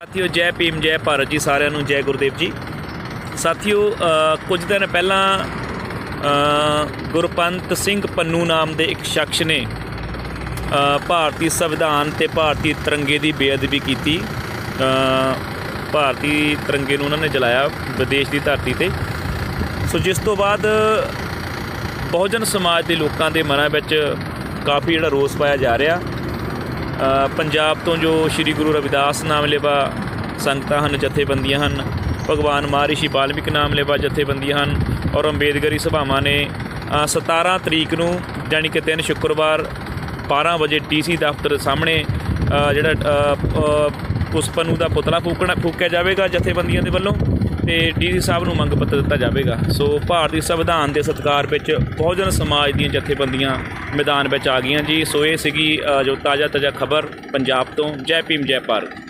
ਸਾਥੀਓ, ਜੈ ਭੀਮ, ਜੈ ਭਾਰਤ ਜੀ, ਸਾਰਿਆਂ ਨੂੰ ਜੈ ਗੁਰਦੇਵ ਜੀ। ਸਾਥੀਓ ਕੁਝ ਦਿਨ ਪਹਿਲਾਂ ਗੁਰਪੰਤ ਸਿੰਘ ਪੰਨੂ ਨਾਮ ਦੇ ਇੱਕ ਸ਼ਖਸ ਨੇ ਭਾਰਤੀ ਸੰਵਿਧਾਨ ਤੇ ਭਾਰਤੀ ਤਿਰੰਗੇ ਦੀ ਬੇਅਦਬੀ ਕੀਤੀ। ਭਾਰਤੀ ਤਿਰੰਗੇ ਨੂੰ ਉਹਨਾਂ ਨੇ ਜਲਾਇਆ ਵਿਦੇਸ਼ ਦੀ ਧਰਤੀ ਤੇ। ਸੋ, ਜਿਸ ਤੋਂ ਬਾਅਦ ਬਹੁਜਨ ਸਮਾਜ ਦੇ ਲੋਕਾਂ ਦੇ ਮਨਾਂ ਵਿੱਚ ਕਾਫੀ ਜਿਹੜਾ ਰੋਸ ਪਾਇਆ ਜਾ ਰਿਹਾ। ਪੰਜਾਬ ਤੋਂ ਜੋ ਸ੍ਰੀ ਗੁਰੂ ਰਵਿਦਾਸ ਨਾਮ ਲੈਵਾ ਸੰਗਤਾਂ ਹਨ ਜਥੇਬੰਦੀਆਂ ਹਨ ਭਗਵਾਨ ਮਹਾਰਿਸ਼ੀ ਵਾਲਮੀਕ ਨਾਮ ਲੈਵਾ ਜਥੇਬੰਦੀਆਂ ਹਨ ਔਰ ਅੰਬੇਦਕਰੀ ਸਭਾਵਾਂ ਨੇ ਅ, 17 ਤਰੀਕ ਨੂੰ ਯਾਨੀ ਕਿ ਤਿੰਨ ਸ਼ੁੱਕਰਵਾਰ 12 ਵਜੇ ਡੀਸੀ ਦਫ਼ਤਰ ਸਾਹਮਣੇ ਜਿਹੜਾ ਅ, ਪੁਸਪਨੂ ਦਾ ਪੁਤਲਾ ਫੂਕਣਾ ਫੂਕਿਆ ਜਾਵੇਗਾ ਜਥੇਬੰਦੀਆਂ ਦੇ ਵੱਲੋਂ ਤੇ ਡੀਸੀ ਸਾਹਿਬ ਨੂੰ ਮੰਗ ਪੱਤਰ ਦਿੱਤਾ ਜਾਵੇਗਾ। ਸੋ ਭਾਰਤੀ ਸੰਵਿਧਾਨ ਦੇ ਸਤਿਕਾਰ ਵਿੱਚ ਬਹੁਜਨ ਸਮਾਜ ਦੀਆਂ ਜਥੇਬੰਦੀਆਂ ਮੈਦਾਨ ਵਿੱਚ ਆ ਗਈਆਂ ਜੀ। ਸੋ ਇਹ ਸੀਗੀ ਜੋ ਤਾਜ਼ਾ ਤਾਜ਼ਾ ਖਬਰ ਪੰਜਾਬ ਤੋਂ। ਜੈ ਭੀਮ, ਜੈ ਭਾਰਤ।